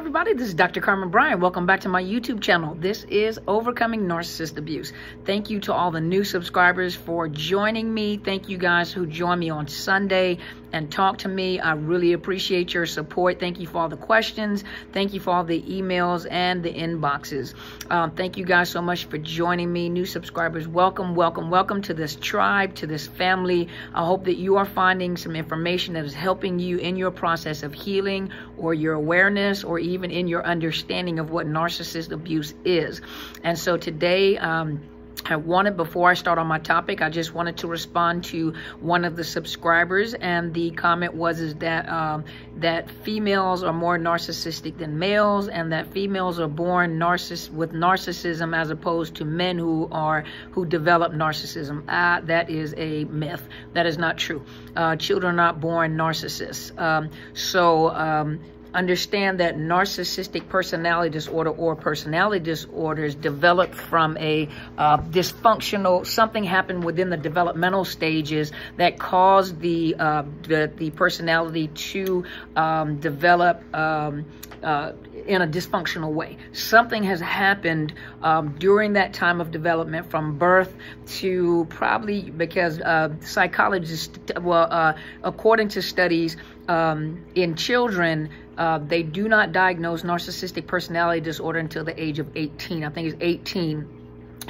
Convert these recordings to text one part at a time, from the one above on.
everybody. This is Dr. Carmen Bryant. Welcome back to my YouTube channel. This is Overcoming Narcissist Abuse. Thank you to all the new subscribers for joining me. Thank you guys who joined me on Sunday and talk to me. I really appreciate your support. Thank you for all the questions. Thank you for all the emails and the inboxes. Um, thank you guys so much for joining me. New subscribers, welcome, welcome, welcome to this tribe, to this family. I hope that you are finding some information that is helping you in your process of healing or your awareness or even in your understanding of what narcissist abuse is. And so today, um, I wanted, before I start on my topic, I just wanted to respond to one of the subscribers, and the comment was is that um, that females are more narcissistic than males, and that females are born narciss with narcissism as opposed to men who are who develop narcissism. Ah, that is a myth. That is not true. Uh, children are not born narcissists. Um, so. Um, understand that narcissistic personality disorder or personality disorders develop from a uh, dysfunctional something happened within the developmental stages that caused the uh, the, the, personality to um, develop um, uh, in a dysfunctional way. Something has happened um, during that time of development from birth to probably because uh, psychologists, well, uh, according to studies um, in children, uh, they do not diagnose narcissistic personality disorder until the age of 18. I think it's 18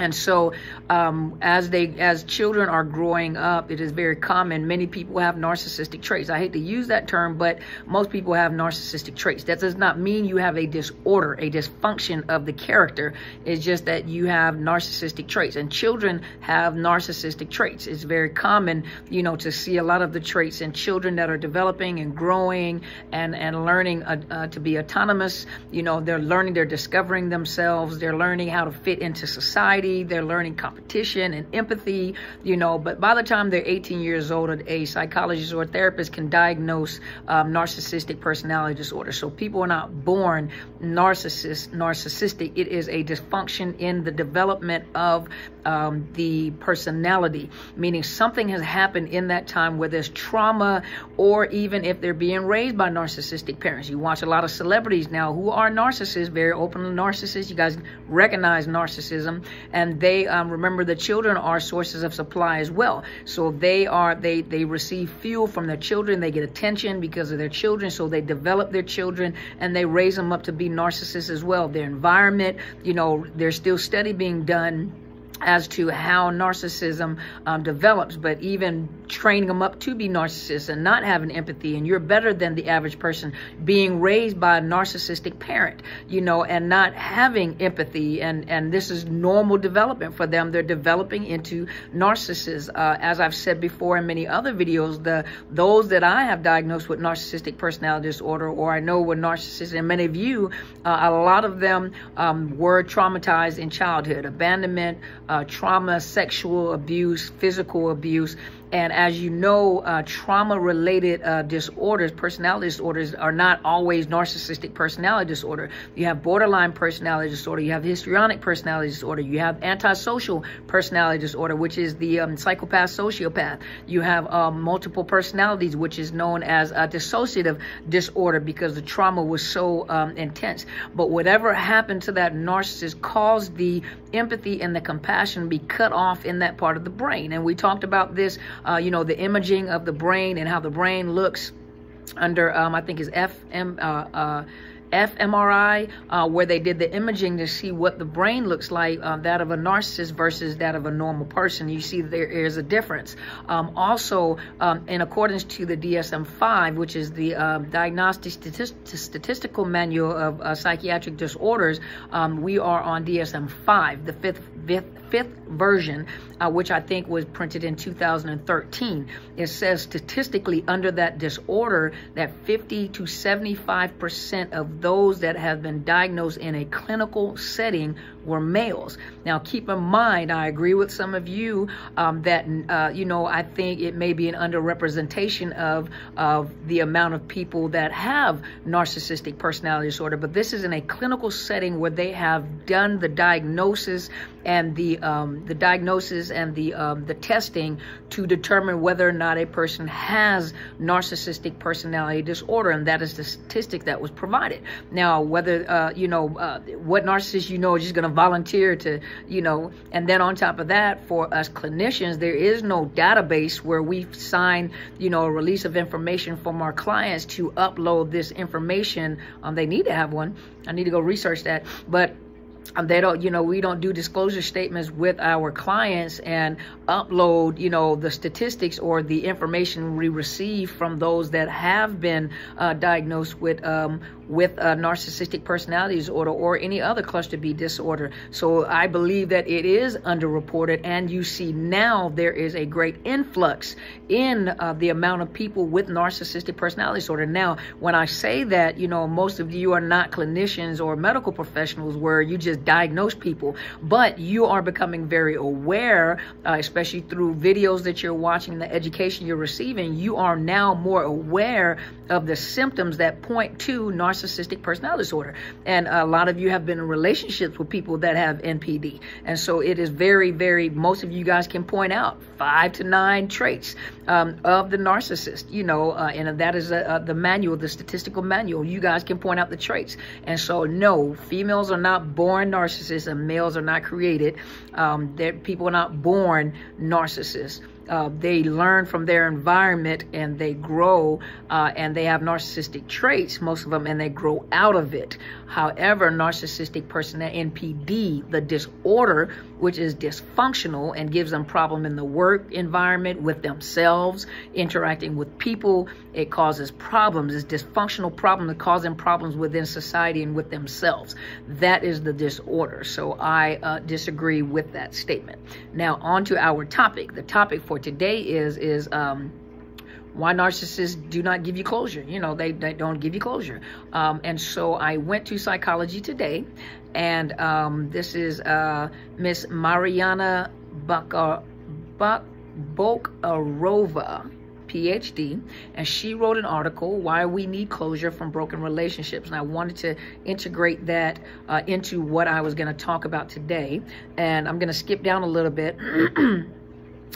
and so um, as they as children are growing up it is very common. Many people have narcissistic traits. I hate to use that term but most people have narcissistic traits. That does not mean you have a disorder a dysfunction of the character. It's just that you have narcissistic traits. And children have narcissistic traits. It's very common you know to see a lot of the traits in children that are developing and growing and and learning uh, uh, to be autonomous. You know they're learning they're discovering themselves. They're learning how to fit into society they're learning competition and empathy, you know, but by the time they're 18 years old, a psychologist or a therapist can diagnose um, narcissistic personality disorder. So people are not born narcissist, narcissistic. It is a dysfunction in the development of um, the personality, meaning something has happened in that time where there's trauma, or even if they're being raised by narcissistic parents. You watch a lot of celebrities now who are narcissists, very openly narcissists. You guys recognize narcissism, and they um, remember the children are sources of supply as well. So they are they they receive fuel from their children. They get attention because of their children. So they develop their children and they raise them up to be narcissists as well. Their environment, you know, there's still study being done as to how narcissism um, develops, but even training them up to be narcissists and not having empathy, and you're better than the average person being raised by a narcissistic parent, you know, and not having empathy, and and this is normal development for them. They're developing into narcissists. Uh, as I've said before in many other videos, the those that I have diagnosed with narcissistic personality disorder, or I know were narcissists, and many of you, uh, a lot of them um, were traumatized in childhood, abandonment uh, trauma, sexual abuse, physical abuse, and as you know, uh, trauma-related uh, disorders, personality disorders, are not always narcissistic personality disorder. You have borderline personality disorder. You have histrionic personality disorder. You have antisocial personality disorder, which is the um, psychopath, sociopath. You have um, multiple personalities, which is known as a dissociative disorder because the trauma was so um, intense. But whatever happened to that narcissist caused the empathy and the compassion to be cut off in that part of the brain. And we talked about this uh, you know, the imaging of the brain and how the brain looks under, um, I think is FM, uh, uh, fMRI, uh, where they did the imaging to see what the brain looks like, uh, that of a narcissist versus that of a normal person. You see there is a difference. Um, also, um, in accordance to the DSM-5, which is the uh, Diagnostic Statistical Manual of uh, Psychiatric Disorders, um, we are on DSM-5, the fifth, fifth, fifth version, uh, which I think was printed in 2013. It says statistically under that disorder that 50 to 75% of those that have been diagnosed in a clinical setting were males. Now, keep in mind, I agree with some of you um, that, uh, you know, I think it may be an underrepresentation of, of the amount of people that have narcissistic personality disorder, but this is in a clinical setting where they have done the diagnosis and the um, the diagnosis and the um, the testing to determine whether or not a person has narcissistic personality disorder, and that is the statistic that was provided. Now, whether uh, you know uh, what narcissist you know is just going to volunteer to you know, and then on top of that, for us clinicians, there is no database where we sign you know a release of information from our clients to upload this information. Um, they need to have one. I need to go research that, but they don't, you know, we don't do disclosure statements with our clients and upload, you know, the statistics or the information we receive from those that have been uh, diagnosed with um, with a narcissistic personality disorder or any other cluster B disorder. So I believe that it is underreported, and you see now there is a great influx in uh, the amount of people with narcissistic personality disorder. Now, when I say that, you know, most of you are not clinicians or medical professionals where you just diagnose people, but you are becoming very aware, uh, especially through videos that you're watching, the education you're receiving. You are now more aware of the symptoms that point to narcissistic personality disorder. And a lot of you have been in relationships with people that have NPD. And so it is very, very, most of you guys can point out five to nine traits um, of the narcissist, you know, uh, and that is uh, the manual, the statistical manual. You guys can point out the traits. And so, no, females are not born narcissists and males are not created. Um, people are not born narcissists uh, they learn from their environment and they grow uh, and they have narcissistic traits, most of them, and they grow out of it. However, narcissistic person, NPD, the disorder, which is dysfunctional and gives them problem in the work environment with themselves, interacting with people, it causes problems. It's dysfunctional problem that causing problems within society and with themselves. That is the disorder. So I uh, disagree with that statement. Now on to our topic. The topic for today is is um, why narcissists do not give you closure. You know, they, they don't give you closure. Um, and so I went to psychology today, and um, this is uh, Miss Mariana Bak, Bockarova PhD, and she wrote an article, Why We Need Closure from Broken Relationships. And I wanted to integrate that uh, into what I was going to talk about today. And I'm going to skip down a little bit.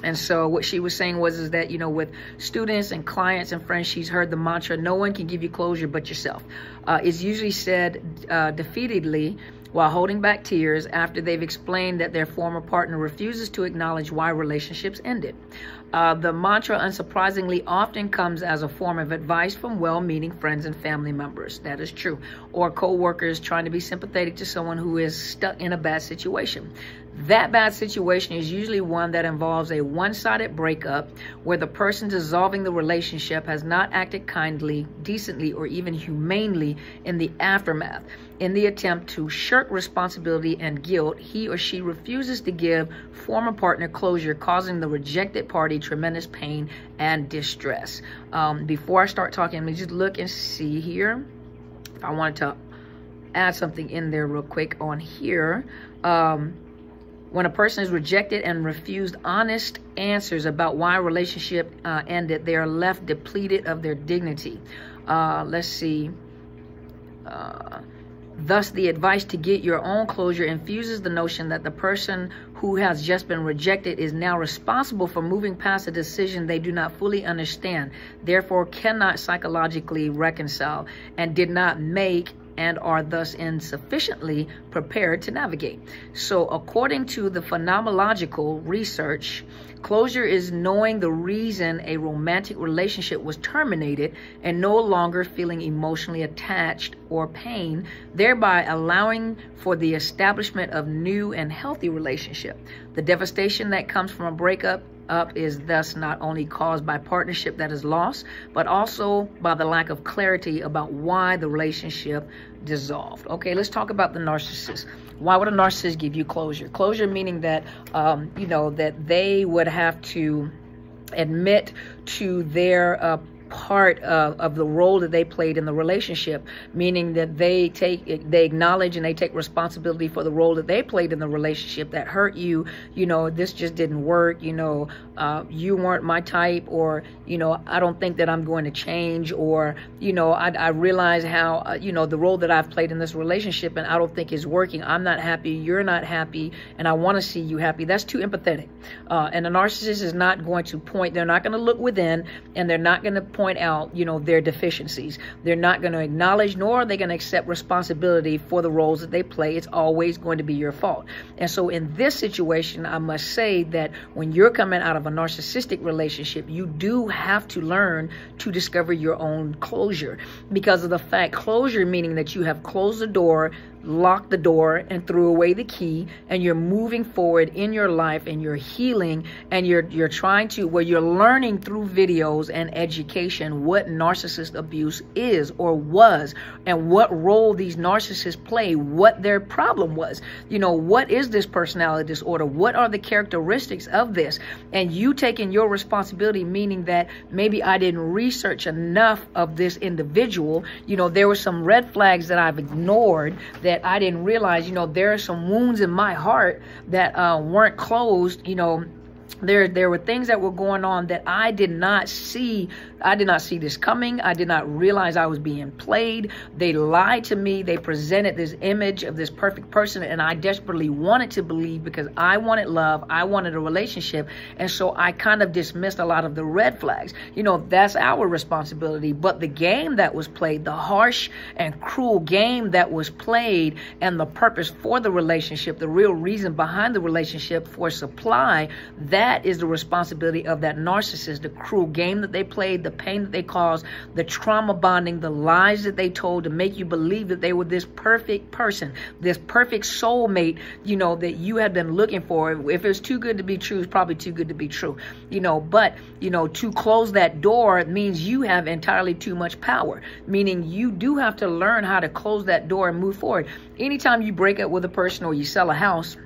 And so what she was saying was is that, you know, with students and clients and friends, she's heard the mantra, no one can give you closure but yourself. Uh, it's usually said uh, defeatedly while holding back tears after they've explained that their former partner refuses to acknowledge why relationships ended. Uh, the mantra, unsurprisingly, often comes as a form of advice from well-meaning friends and family members. That is true. Or co-workers trying to be sympathetic to someone who is stuck in a bad situation. That bad situation is usually one that involves a one-sided breakup where the person dissolving the relationship has not acted kindly, decently, or even humanely in the aftermath. In the attempt to shirk responsibility and guilt, he or she refuses to give former partner closure, causing the rejected party tremendous pain and distress. Um, before I start talking, let me just look and see here. If I wanted to add something in there real quick on here. Um, when a person is rejected and refused honest answers about why a relationship uh, ended, they are left depleted of their dignity. Uh, let's see. Uh, Thus, the advice to get your own closure infuses the notion that the person who has just been rejected is now responsible for moving past a decision they do not fully understand, therefore cannot psychologically reconcile, and did not make and are thus insufficiently prepared to navigate. So according to the phenomenological research, closure is knowing the reason a romantic relationship was terminated and no longer feeling emotionally attached or pain, thereby allowing for the establishment of new and healthy relationship. The devastation that comes from a breakup up is thus not only caused by partnership that is lost, but also by the lack of clarity about why the relationship dissolved. Okay, let's talk about the narcissist. Why would a narcissist give you closure? Closure meaning that, um, you know, that they would have to admit to their uh, part of, of the role that they played in the relationship, meaning that they take they acknowledge and they take responsibility for the role that they played in the relationship that hurt you. You know, this just didn't work. You know, uh, you weren't my type, or you know, I don't think that I'm going to change, or you know, I, I realize how uh, you know the role that I've played in this relationship, and I don't think is working. I'm not happy. You're not happy, and I want to see you happy. That's too empathetic, uh, and a narcissist is not going to point. They're not going to look within, and they're not going to point out, you know, their deficiencies. They're not going to acknowledge nor are they going to accept responsibility for the roles that they play. It's always going to be your fault. And so in this situation, I must say that when you're coming out of a narcissistic relationship, you do have to learn to discover your own closure because of the fact closure meaning that you have closed the door locked the door and threw away the key and you're moving forward in your life and you're healing and you're you're trying to where you're learning through videos and education what narcissist abuse is or was and what role these narcissists play what their problem was. You know what is this personality disorder? What are the characteristics of this? And you taking your responsibility meaning that maybe I didn't research enough of this individual. You know there were some red flags that I've ignored that that I didn't realize, you know, there are some wounds in my heart that uh, weren't closed, you know, there there were things that were going on that I did not see. I did not see this coming. I did not realize I was being played. They lied to me. They presented this image of this perfect person and I desperately wanted to believe because I wanted love. I wanted a relationship. And so I kind of dismissed a lot of the red flags. You know, that's our responsibility. But the game that was played, the harsh and cruel game that was played and the purpose for the relationship, the real reason behind the relationship for supply, that is the responsibility of that narcissist, the cruel game that they played, the pain that they caused, the trauma bonding, the lies that they told to make you believe that they were this perfect person, this perfect soulmate, you know, that you had been looking for. If it's too good to be true, it's probably too good to be true, you know. But, you know, to close that door means you have entirely too much power, meaning you do have to learn how to close that door and move forward. Anytime you break up with a person or you sell a house,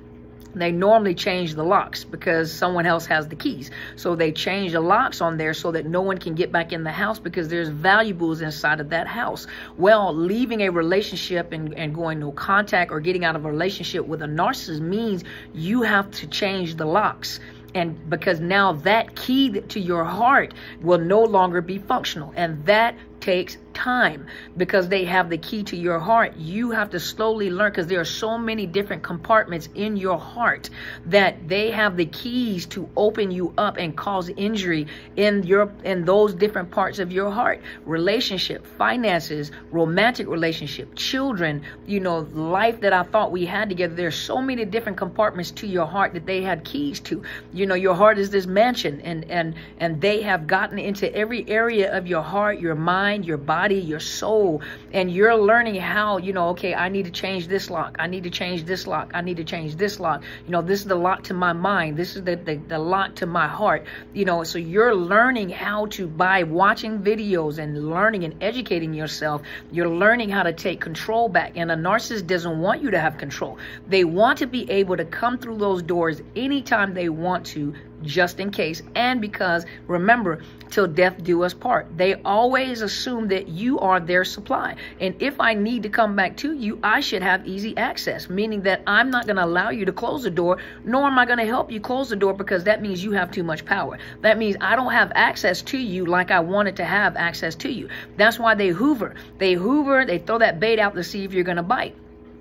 they normally change the locks because someone else has the keys. So they change the locks on there so that no one can get back in the house because there's valuables inside of that house. Well, leaving a relationship and, and going no contact or getting out of a relationship with a narcissist means you have to change the locks and because now that key to your heart will no longer be functional and that takes time because they have the key to your heart. You have to slowly learn because there are so many different compartments in your heart that they have the keys to open you up and cause injury in your in those different parts of your heart. Relationship, finances, romantic relationship, children, you know, life that I thought we had together. There's so many different compartments to your heart that they had keys to. You know, your heart is this mansion and and and they have gotten into every area of your heart, your mind, your body body, your soul, and you're learning how, you know, okay, I need to change this lock. I need to change this lock. I need to change this lock. You know, this is the lock to my mind. This is the, the, the lock to my heart. You know, so you're learning how to, by watching videos and learning and educating yourself, you're learning how to take control back. And a narcissist doesn't want you to have control. They want to be able to come through those doors anytime they want to just in case. And because remember till death do us part they always assume that you are their supply. And if i need to come back to you i should have easy access meaning that i'm not going to allow you to close the door nor am i going to help you close the door because that means you have too much power. That means i don't have access to you like i wanted to have access to you. That's why they hoover. They hoover they throw that bait out to see if you're going to bite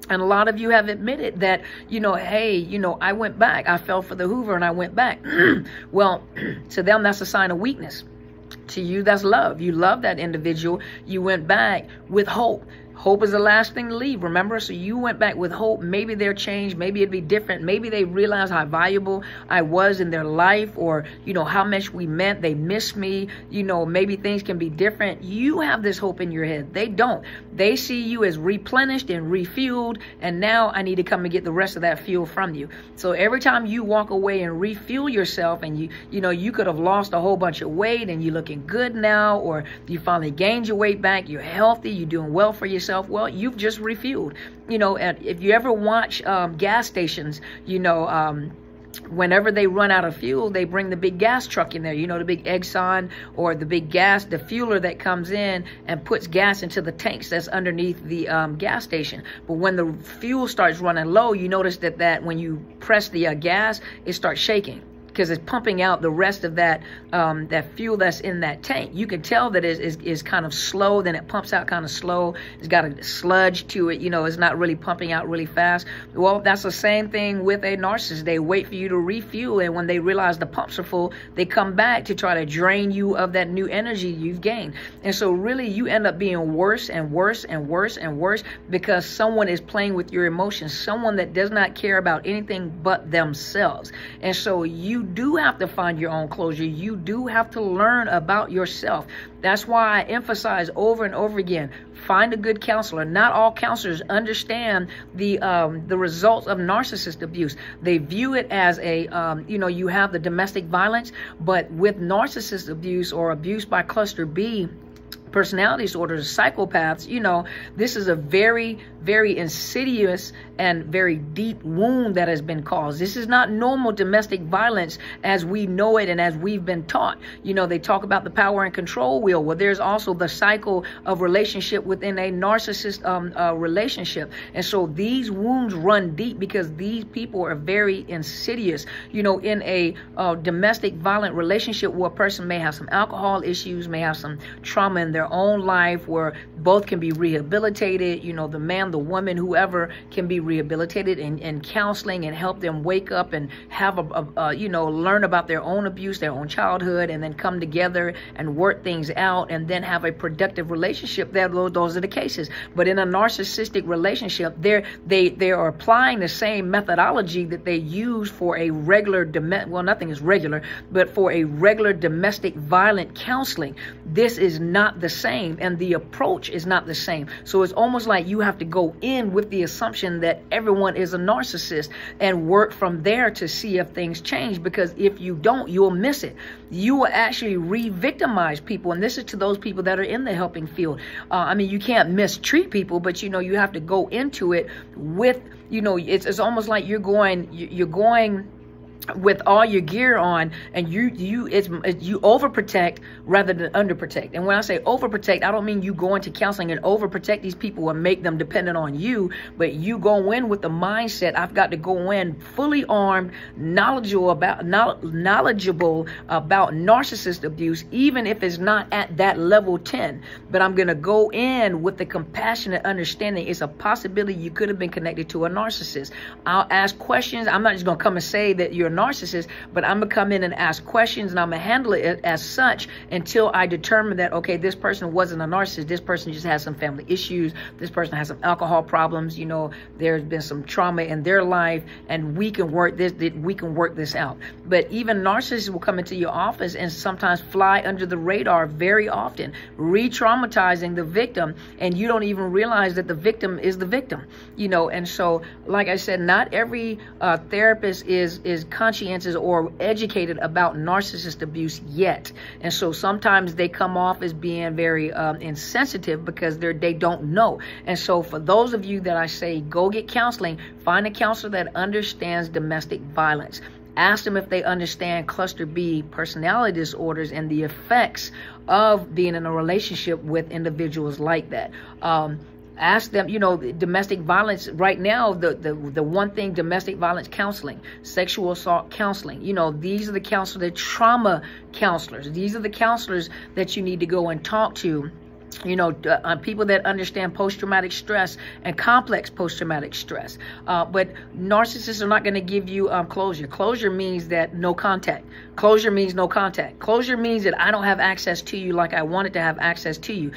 and a lot of you have admitted that, you know, hey, you know, I went back. I fell for the Hoover and I went back. well, to them, that's a sign of weakness. To you, that's love. You love that individual. You went back with hope. Hope is the last thing to leave, remember? So you went back with hope. Maybe they're changed. Maybe it'd be different. Maybe they realized how valuable I was in their life or, you know, how much we meant. They miss me. You know, maybe things can be different. You have this hope in your head. They don't. They see you as replenished and refueled. And now I need to come and get the rest of that fuel from you. So every time you walk away and refuel yourself and you, you know, you could have lost a whole bunch of weight and you're looking good now or you finally gained your weight back. You're healthy. You're doing well for yourself yourself, well, you've just refueled. You know, and if you ever watch um, gas stations, you know, um, whenever they run out of fuel, they bring the big gas truck in there. You know, the big Exxon or the big gas, the fueler that comes in and puts gas into the tanks that's underneath the um, gas station. But when the fuel starts running low, you notice that, that when you press the uh, gas, it starts shaking because it's pumping out the rest of that um, that fuel that's in that tank. You can tell that it is, is kind of slow, then it pumps out kind of slow. It's got a sludge to it, you know, it's not really pumping out really fast. Well, that's the same thing with a narcissist. They wait for you to refuel, and when they realize the pumps are full, they come back to try to drain you of that new energy you've gained. And so, really, you end up being worse and worse and worse and worse because someone is playing with your emotions, someone that does not care about anything but themselves. And so, you do have to find your own closure. You do have to learn about yourself. That's why I emphasize over and over again, find a good counselor. Not all counselors understand the um, the results of narcissist abuse. They view it as a, um, you know, you have the domestic violence, but with narcissist abuse or abuse by cluster B, personality disorders, psychopaths, you know, this is a very, very insidious and very deep wound that has been caused. This is not normal domestic violence as we know it and as we've been taught. You know, they talk about the power and control wheel. Well, there's also the cycle of relationship within a narcissist um, uh, relationship. And so these wounds run deep because these people are very insidious. You know, in a uh, domestic violent relationship where a person may have some alcohol issues, may have some trauma in their own life where both can be rehabilitated, you know, the man, the woman, whoever can be rehabilitated and, and counseling and help them wake up and have a, a, a, you know learn about their own abuse their own childhood and then come together and work things out and then have a productive relationship. That those are the cases. But in a narcissistic relationship they're they they are applying the same methodology that they use for a regular well nothing is regular but for a regular domestic violent counseling. This is not the same and the approach is not the same so it's almost like you have to go in with the assumption that everyone is a narcissist and work from there to see if things change. Because if you don't, you'll miss it. You will actually re-victimize people. And this is to those people that are in the helping field. Uh, I mean, you can't mistreat people, but you know, you have to go into it with, you know, it's, it's almost like you're going, you're going with all your gear on and you you it's you overprotect rather than underprotect. And when i say overprotect i don't mean you go into counseling and overprotect these people and make them dependent on you but you go in with the mindset i've got to go in fully armed knowledgeable about knowledgeable about narcissist abuse even if it's not at that level 10 but i'm going to go in with the compassionate understanding it's a possibility you could have been connected to a narcissist. I'll ask questions. I'm not just going to come and say that you're narcissist, but I'm going to come in and ask questions and I'm going to handle it as such until I determine that, okay, this person wasn't a narcissist. This person just has some family issues. This person has some alcohol problems. You know, there's been some trauma in their life and we can work this, we can work this out. But even narcissists will come into your office and sometimes fly under the radar very often, re-traumatizing the victim. And you don't even realize that the victim is the victim, you know, and so, like I said, not every uh, therapist is, is conscientious or educated about narcissist abuse yet. And so sometimes they come off as being very um, insensitive because they're, they don't know. And so for those of you that I say, go get counseling, find a counselor that understands domestic violence. Ask them if they understand cluster B personality disorders and the effects of being in a relationship with individuals like that. Um, ask them you know domestic violence right now the, the the one thing domestic violence counseling sexual assault counseling you know these are the counselors the trauma counselors these are the counselors that you need to go and talk to you know, uh, people that understand post-traumatic stress and complex post-traumatic stress. Uh, but narcissists are not going to give you um, closure. Closure means that no contact. Closure means no contact. Closure means that I don't have access to you like I wanted to have access to you.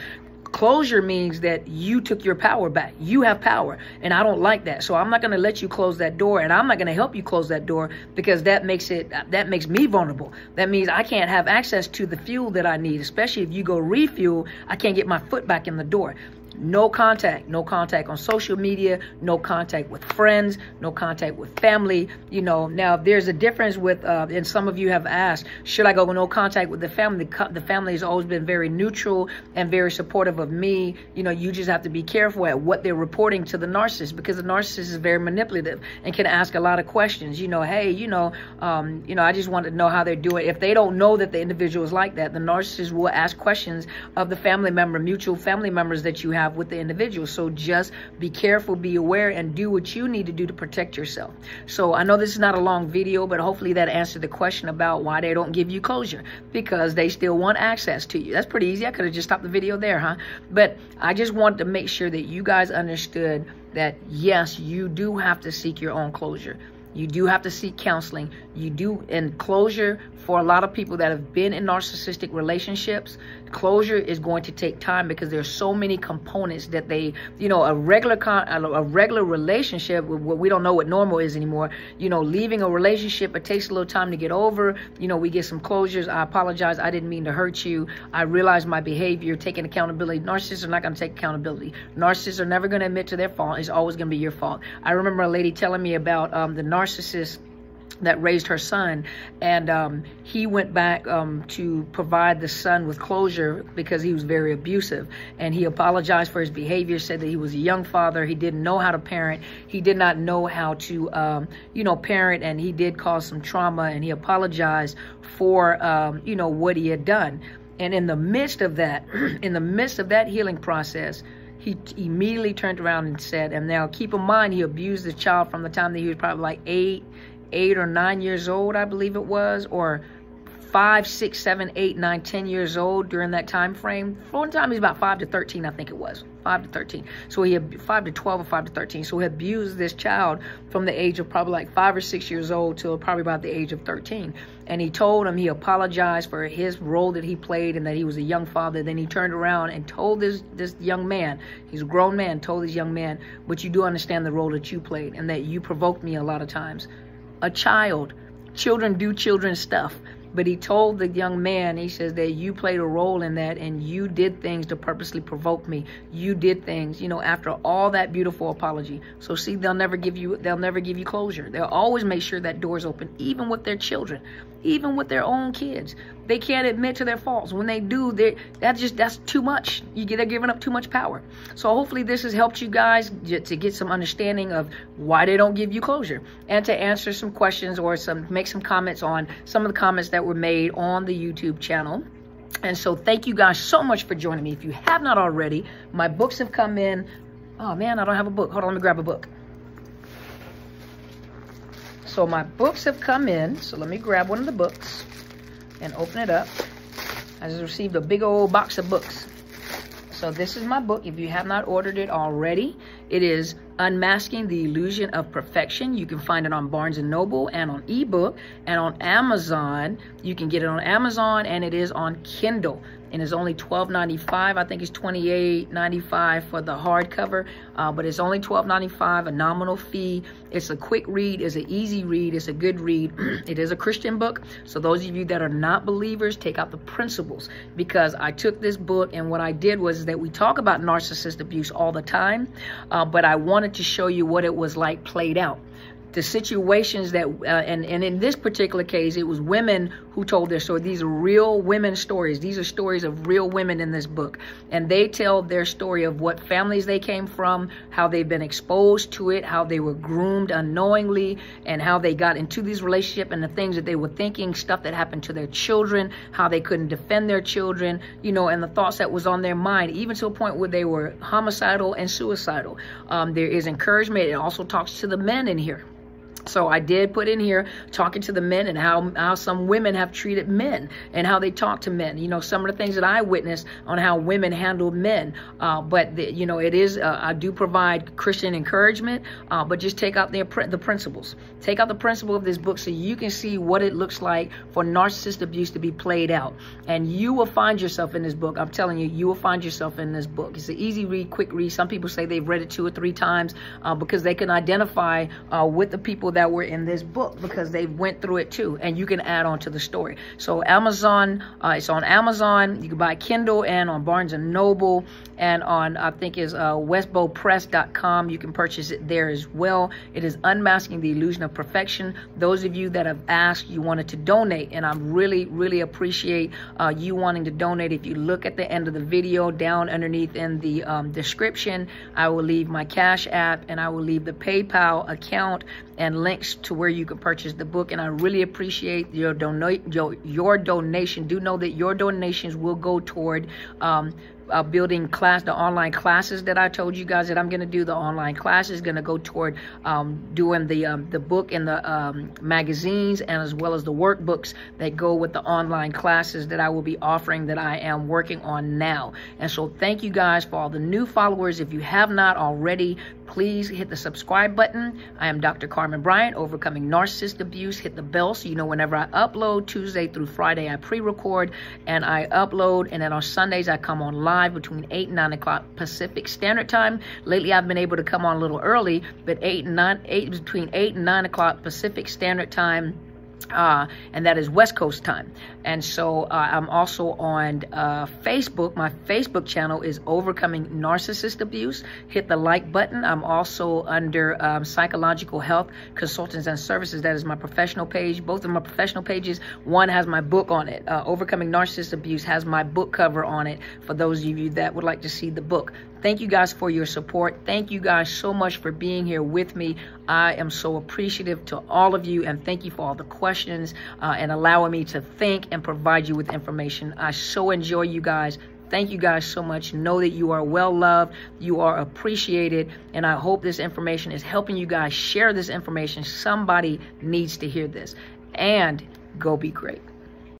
Closure means that you took your power back. You have power, and I don't like that. So I'm not going to let you close that door, and I'm not going to help you close that door because that makes it that makes me vulnerable. That means I can't have access to the fuel that I need, especially if you go refuel. I can't get my foot back in the door. No contact, no contact on social media, no contact with friends, no contact with family. You know, now there's a difference with, uh, and some of you have asked, should I go no contact with the family? The family has always been very neutral and very supportive of me. You know, you just have to be careful at what they're reporting to the narcissist because the narcissist is very manipulative and can ask a lot of questions. You know, hey, you know, um, you know, I just want to know how they're doing. If they don't know that the individual is like that, the narcissist will ask questions of the family member, mutual family members that you have with the individual. So just be careful, be aware, and do what you need to do to protect yourself. So I know this is not a long video, but hopefully that answered the question about why they don't give you closure because they still want access to you. That's pretty easy. I could have just stopped the video there, huh? But I just wanted to make sure that you guys understood that yes, you do have to seek your own closure. You do have to seek counseling. You do, and closure for a lot of people that have been in narcissistic relationships, closure is going to take time because there's so many components that they, you know, a regular con, a regular relationship, we don't know what normal is anymore. You know, leaving a relationship, it takes a little time to get over. You know, we get some closures. I apologize. I didn't mean to hurt you. I realize my behavior, taking accountability. Narcissists are not going to take accountability. Narcissists are never going to admit to their fault. It's always going to be your fault. I remember a lady telling me about um, the narcissist that raised her son. And um, he went back um, to provide the son with closure because he was very abusive. And he apologized for his behavior said that he was a young father. He didn't know how to parent. He did not know how to um, you know parent. And he did cause some trauma and he apologized for um, you know what he had done. And in the midst of that in the midst of that healing process he immediately turned around and said, and now keep in mind, he abused the child from the time that he was probably like eight, eight or nine years old, I believe it was, or five, six, seven, eight, nine, ten years old during that time frame. One time, he's about five to 13, I think it was. Five to 13. So he had five to 12 or five to 13. So he abused this child from the age of probably like five or six years old till probably about the age of 13. And he told him he apologized for his role that he played and that he was a young father. Then he turned around and told this, this young man, he's a grown man, told this young man, but you do understand the role that you played and that you provoked me a lot of times a child. Children do children stuff. But he told the young man, he says that you played a role in that and you did things to purposely provoke me. You did things, you know, after all that beautiful apology. So see, they'll never give you, they'll never give you closure. They'll always make sure that door's open, even with their children, even with their own kids. They can't admit to their faults. When they do, they that's just, that's too much. You get, they're giving up too much power. So hopefully this has helped you guys to get some understanding of why they don't give you closure and to answer some questions or some, make some comments on some of the comments that were made on the YouTube channel. And so thank you guys so much for joining me. If you have not already, my books have come in. Oh man, I don't have a book. Hold on, let me grab a book. So my books have come in. So let me grab one of the books and open it up. I just received a big old box of books. So this is my book. If you have not ordered it already, it is Unmasking the Illusion of Perfection. You can find it on Barnes & Noble and on ebook and on Amazon. You can get it on Amazon and it is on Kindle and it's only $12.95. I think it's $28.95 for the hardcover, uh, but it's only $12.95, a nominal fee. It's a quick read, it's an easy read, it's a good read. it is a Christian book, so those of you that are not believers, take out the principles because I took this book and what I did was that we talk about narcissist abuse all the time, uh, but I wanted to show you what it was like played out the situations that, uh, and, and in this particular case, it was women who told their story. These are real women stories. These are stories of real women in this book. And they tell their story of what families they came from, how they've been exposed to it, how they were groomed unknowingly, and how they got into these relationships and the things that they were thinking, stuff that happened to their children, how they couldn't defend their children, you know, and the thoughts that was on their mind, even to a point where they were homicidal and suicidal. Um, there is encouragement. It also talks to the men in here. So I did put in here talking to the men and how, how some women have treated men and how they talk to men. You know, some of the things that I witnessed on how women handle men. Uh, but, the, you know, it is, uh, I do provide Christian encouragement, uh, but just take out the, the principles. Take out the principle of this book so you can see what it looks like for narcissist abuse to be played out. And you will find yourself in this book. I'm telling you, you will find yourself in this book. It's an easy read, quick read. Some people say they've read it two or three times uh, because they can identify uh, with the people people that were in this book because they went through it too, and you can add on to the story. So Amazon, uh, it's on Amazon. You can buy Kindle and on Barnes and Noble and on I think is uh, westbowpress.com. You can purchase it there as well. It is Unmasking the Illusion of Perfection. Those of you that have asked, you wanted to donate, and I really, really appreciate uh, you wanting to donate. If you look at the end of the video, down underneath in the um, description, I will leave my Cash App and I will leave the PayPal account and links to where you can purchase the book. And I really appreciate your donate your, your donation. Do know that your donations will go toward um, uh, building class, the online classes that I told you guys that I'm going to do. The online class is going to go toward um, doing the um, the book and the um, magazines and as well as the workbooks that go with the online classes that I will be offering that I am working on now. And so thank you guys for all the new followers. If you have not already, please hit the subscribe button. I am Dr. Carmen Bryant, Overcoming Narcissist Abuse. Hit the bell so you know whenever I upload Tuesday through Friday, I pre-record and I upload. And then on Sundays, I come on live between 8 and 9 o'clock Pacific Standard Time. Lately, I've been able to come on a little early, but 8 and 9, 8 between 8 and 9 o'clock Pacific Standard Time uh, and that is West Coast time. And so uh, I'm also on uh, Facebook. My Facebook channel is Overcoming Narcissist Abuse. Hit the like button. I'm also under um, Psychological Health Consultants and Services. That is my professional page. Both of my professional pages, one has my book on it. Uh, Overcoming Narcissist Abuse has my book cover on it for those of you that would like to see the book. Thank you guys for your support. Thank you guys so much for being here with me. I am so appreciative to all of you and thank you for all the questions uh, and allowing me to think and provide you with information. I so enjoy you guys. Thank you guys so much. Know that you are well loved, you are appreciated, and I hope this information is helping you guys share this information. Somebody needs to hear this. And go be great.